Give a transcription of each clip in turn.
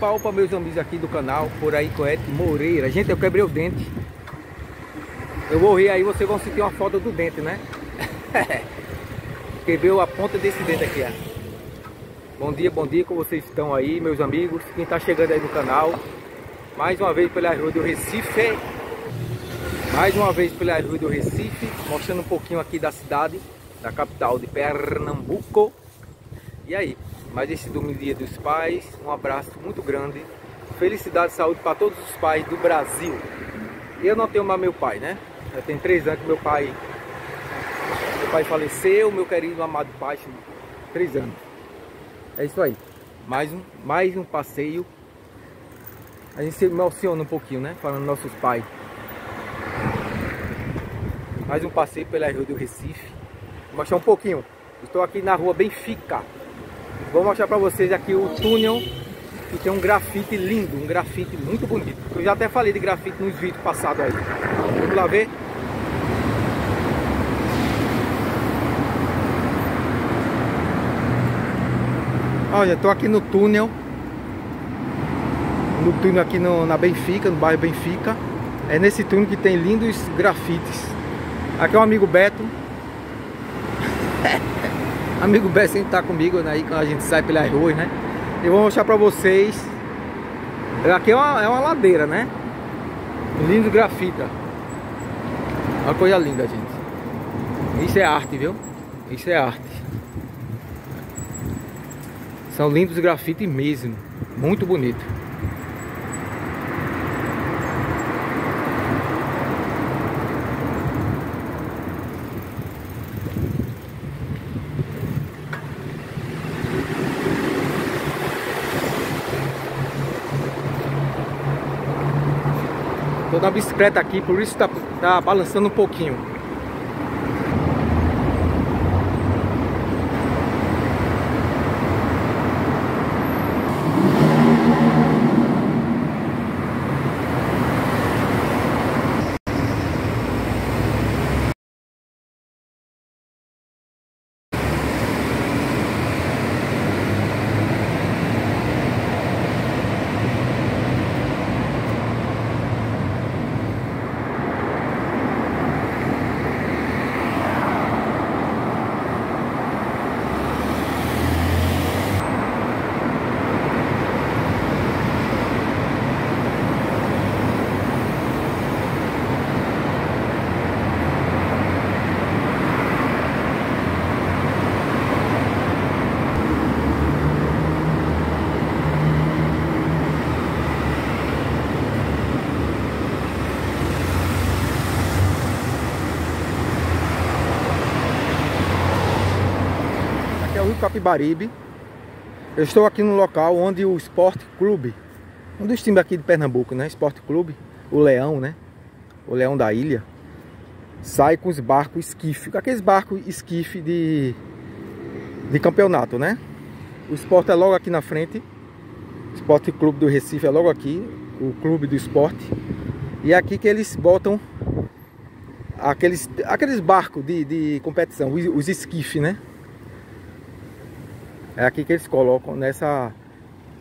Opa, opa, meus amigos aqui do canal, por aí Ed Moreira. Gente, eu quebrei o dente. Eu vou rir aí, vocês vão sentir uma foto do dente, né? quebrei a ponta desse dente aqui, ó. Bom dia, bom dia, como vocês estão aí, meus amigos. Quem tá chegando aí no canal. Mais uma vez pela rua do Recife. Mais uma vez pela rua do Recife. Mostrando um pouquinho aqui da cidade, da capital de Pernambuco. E aí, mais esse domingo dia dos pais, um abraço muito grande, felicidade e saúde para todos os pais do Brasil. Eu não tenho mais meu pai, né? Já tem três anos que meu pai, meu pai faleceu, meu querido amado pai, três anos. É isso aí. Mais um, mais um passeio. A gente se emociona um pouquinho, né? Falando nossos pais. Mais um passeio pela rua do Recife. Vou mostrar um pouquinho. Estou aqui na rua Benfica. Vou mostrar para vocês aqui o túnel que tem um grafite lindo, um grafite muito bonito. Eu já até falei de grafite nos vídeos passados aí. Vamos lá ver? Olha, estou aqui no túnel. No túnel aqui no, na Benfica, no bairro Benfica. É nesse túnel que tem lindos grafites. Aqui é um amigo Beto. Amigo sempre tá comigo né, aí quando a gente sai pelas ruas, né? Eu vou mostrar pra vocês. Aqui é uma, é uma ladeira, né? Lindo grafita. Uma coisa linda, gente. Isso é arte, viu? Isso é arte. São lindos grafites mesmo. Muito bonito. Na bicicleta aqui, por isso tá, tá balançando um pouquinho. É o Rio Capibaribe. Eu estou aqui no local onde o Esporte Clube, um dos times aqui de Pernambuco, né? Esporte Clube, o Leão, né? O Leão da Ilha, sai com os barcos esquife, aqueles barcos esquife de, de campeonato, né? O esporte é logo aqui na frente. Esporte Clube do Recife é logo aqui, o clube do esporte. E é aqui que eles botam aqueles, aqueles barcos de, de competição, os, os esquifes, né? É aqui que eles colocam nessa,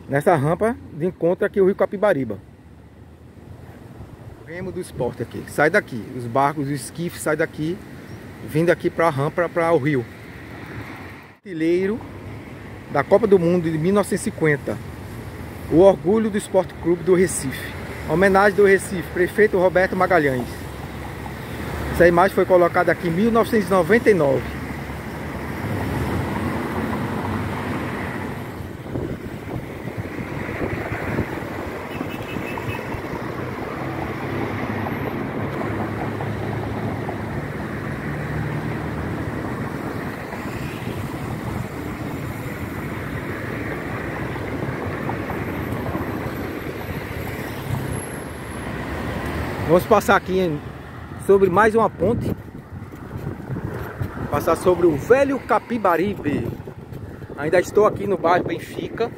nessa rampa de encontro aqui o Rio Capibariba. Remo do esporte aqui. Sai daqui. Os barcos, os esquifes saem daqui, vindo aqui para a rampa, para o rio. Artilheiro da Copa do Mundo de 1950. O orgulho do Esporte Clube do Recife. Homenagem do Recife, prefeito Roberto Magalhães. Essa imagem foi colocada aqui em 1999. Vamos passar aqui sobre mais uma ponte. Passar sobre o velho Capibaribe. Ainda estou aqui no bairro Benfica.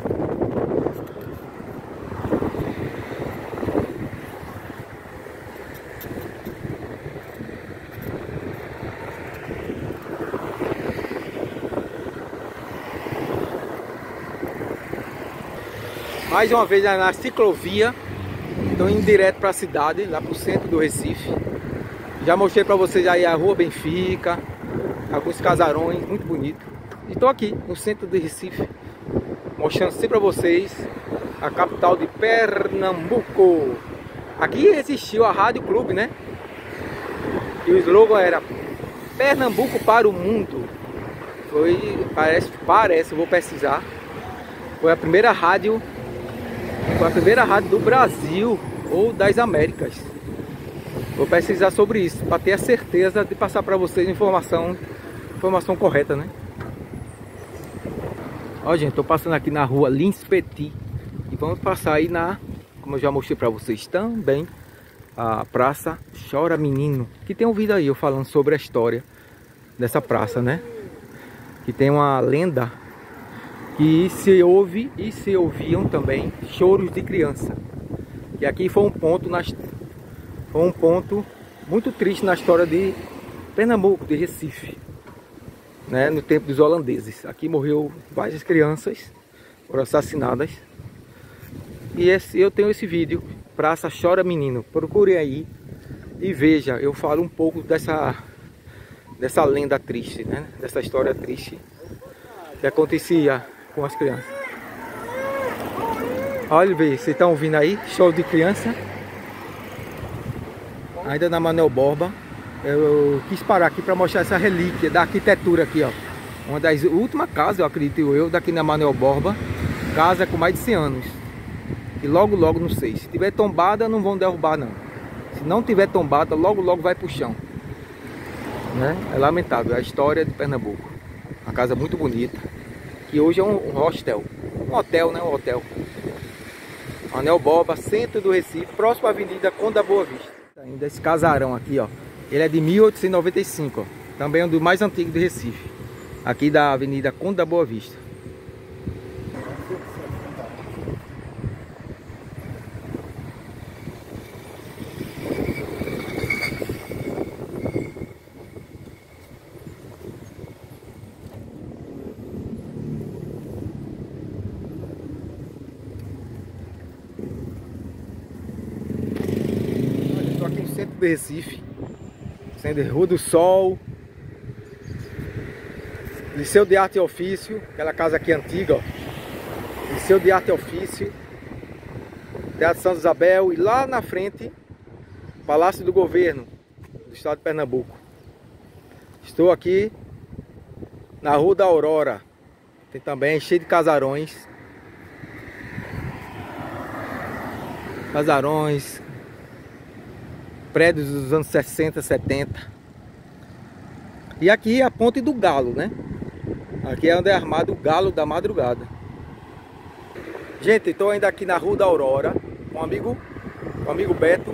Mais uma vez na ciclovia. Estou indo direto para a cidade, lá para o centro do Recife. Já mostrei para vocês aí a rua Benfica, alguns casarões, muito bonito. E estou aqui no centro do Recife, mostrando sempre para vocês a capital de Pernambuco. Aqui existiu a Rádio Clube, né? E o slogan era Pernambuco para o mundo. Foi, parece, parece, vou pesquisar. Foi a primeira rádio, foi a primeira rádio do Brasil ou das Américas. Vou pesquisar sobre isso para ter a certeza de passar para vocês informação, informação correta, né? Ó, gente, tô passando aqui na rua Lins Petit e vamos passar aí na, como eu já mostrei para vocês também, a Praça Chora Menino, que tem um vídeo aí eu falando sobre a história dessa praça, né? Que tem uma lenda que se ouve e se ouviam também choros de criança. E aqui foi um ponto nas, foi um ponto muito triste na história de Pernambuco, de Recife, né? No tempo dos holandeses. Aqui morreu várias crianças, foram assassinadas. E esse, eu tenho esse vídeo Praça Chora Menino. Procure aí e veja. Eu falo um pouco dessa, dessa lenda triste, né? Dessa história triste que acontecia com as crianças. Olha, vocês estão ouvindo aí? Show de criança. Ainda na Manuel Borba. Eu quis parar aqui para mostrar essa relíquia da arquitetura aqui, ó. Uma das últimas casas, eu acredito eu, daqui na Manuel Borba. Casa com mais de 100 anos. E logo, logo, não sei. Se tiver tombada, não vão derrubar, não. Se não tiver tombada, logo, logo vai pro chão. Né? É lamentável. É a história de Pernambuco. Uma casa muito bonita. Que hoje é um, hostel. Um hotel, né? Um hotel. Anel Boba, centro do Recife, próximo à Avenida Conda Boa Vista. Ainda esse casarão aqui, ó. Ele é de 1895, ó. Também é um dos mais antigos do Recife. Aqui da Avenida Conda Boa Vista. centro do Recife, sendo Rua do Sol, Liceu de Arte e Ofício, aquela casa aqui antiga, ó. Liceu de Arte e Ofício, Teatro Santa Isabel e lá na frente, Palácio do Governo do Estado de Pernambuco. Estou aqui na Rua da Aurora, tem também cheio de casarões. Casarões, prédios dos anos 60, 70. E aqui é a ponte do Galo, né? Aqui é onde é armado o Galo da Madrugada. Gente, estou ainda aqui na Rua da Aurora, com um amigo, um amigo Beto,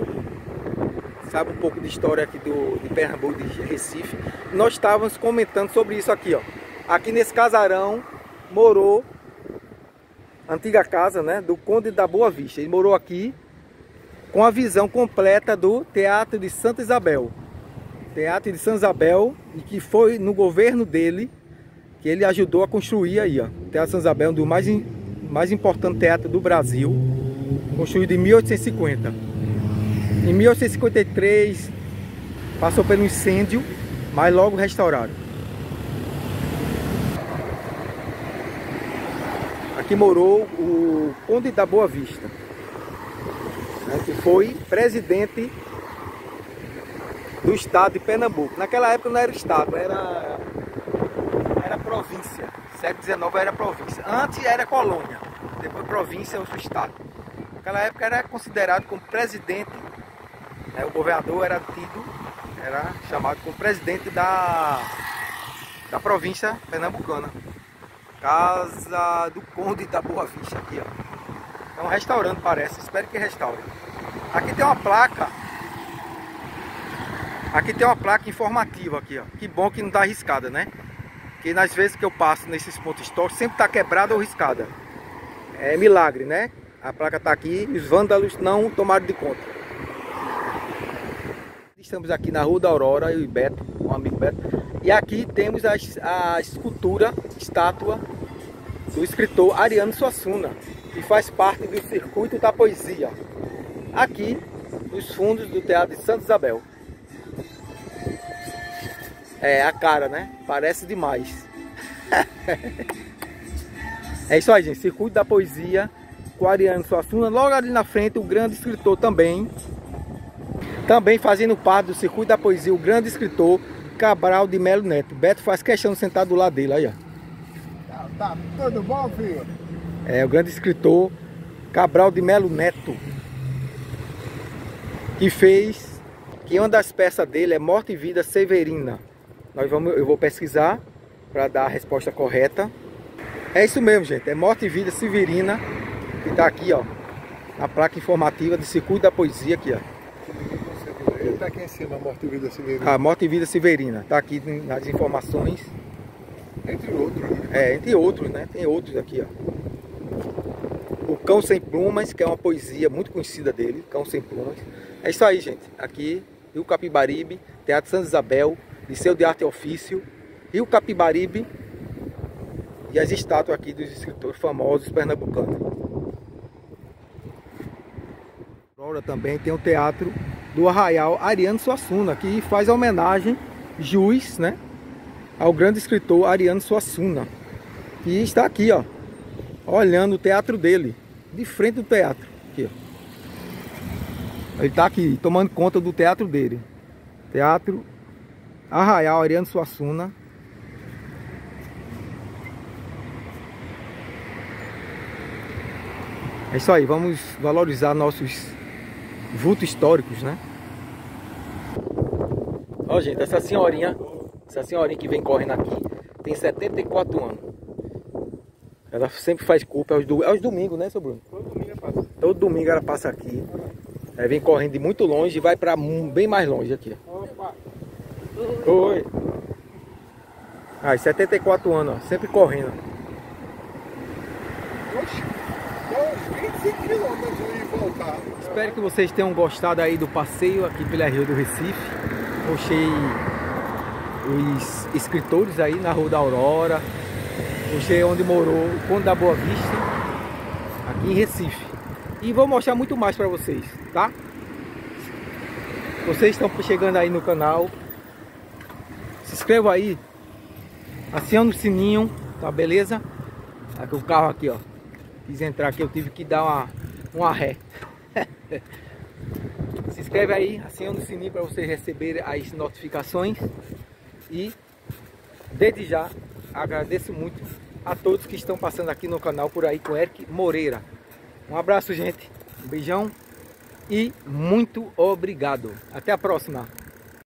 sabe um pouco de história aqui do, de Pernambuco, de Recife. Nós estávamos comentando sobre isso aqui, ó. Aqui nesse casarão morou antiga casa, né, do Conde da Boa Vista. Ele morou aqui com a visão completa do Teatro de Santa Isabel. Teatro de Santa Isabel, e que foi no governo dele que ele ajudou a construir aí, ó. O Teatro de Santa Isabel, um dos mais, mais importantes teatros do Brasil, construído em 1850. Em 1853 passou pelo incêndio, mas logo restauraram. Aqui morou o Conde da Boa Vista né, que foi presidente do estado de Pernambuco. Naquela época não era estado, era, era província. Século XIX era província. Antes era colônia, depois província ou estado. Naquela época era considerado como presidente, né, o governador era tido, era chamado como presidente da, da província pernambucana. Casa do Conde da Boa Vista aqui, ó. É um restaurante, parece. Espero que restaure. Aqui tem uma placa. Aqui tem uma placa informativa aqui, ó. Que bom que não está arriscada, né? Que nas vezes que eu passo nesses pontos históricos sempre está quebrada ou riscada. É milagre, né? A placa está aqui os vândalos não tomaram de conta. Estamos aqui na Rua da Aurora, eu e Beto, um amigo Beto. E aqui temos a, a escultura, estátua do escritor Ariano Suassuna que faz parte do circuito da poesia, aqui nos fundos do Teatro de Santa Isabel. É, a cara, né? Parece demais. é isso aí, gente. Circuito da Poesia com Ariano Suassuna. Logo ali na frente, o grande escritor também. Também fazendo parte do Circuito da Poesia, o grande escritor Cabral de Melo Neto. Beto faz questão de sentar do lado dele, aí, ó. Tá, tá tudo bom, filho? É, o grande escritor Cabral de Melo Neto. Que fez, que uma das peças dele é Morte e Vida Severina. Nós vamos, eu vou pesquisar para dar a resposta correta. É isso mesmo, gente. É Morte e Vida Severina, que está aqui, ó, na placa informativa do Circuito da Poesia aqui, ó. Ele está aqui em cima, Morte e Vida Severina. A Morte e Vida Severina, está aqui nas informações. Entre outros. Né? É, entre outros, né? Tem outros aqui, ó. Cão Sem Plumas, que é uma poesia muito conhecida dele, Cão Sem Plumas. É isso aí, gente. Aqui, Rio Capibaribe, Teatro Santa Isabel, Liceu de Arte e Ofício, Rio Capibaribe e as estátuas aqui dos escritores famosos pernambucanos. Agora também tem o teatro do Arraial Ariano Suassuna, que faz homenagem, juiz, né, ao grande escritor Ariano Suassuna, que está aqui, ó, olhando o teatro dele, de frente do teatro, aqui, ó. Ele está aqui, tomando conta do teatro dele. Teatro Arraial Ariano Suassuna. É isso aí, vamos valorizar nossos vultos históricos, né? Ó, gente, essa senhorinha, essa senhorinha que vem correndo aqui, tem 74 anos. Ela sempre faz culpa aos, do, aos domingos, né, seu Bruno? Todo domingo ela passa. Todo domingo ela passa aqui. Ela vem correndo de muito longe e vai para bem mais longe aqui. Opa. Oi. Ah, 74 anos, ó, sempre correndo. Uns 25 quilômetros e voltar. Espero que vocês tenham gostado aí do passeio aqui pela Rio do Recife. Puxei os escritores aí na Rua da Aurora. Puxei onde morou o Conde da Boa Vista, aqui em Recife. E vou mostrar muito mais para vocês, tá? Vocês estão chegando aí no canal, se inscreva aí. Aciona o sininho, tá beleza? Aqui o carro aqui, ó. Quis entrar aqui, eu tive que dar uma, uma ré. Se inscreve aí, aciona o sininho para você receber as notificações. E desde já agradeço muito a todos que estão passando aqui no canal por aí com Eric Moreira. Um abraço, gente. Um beijão e muito obrigado. Até a próxima.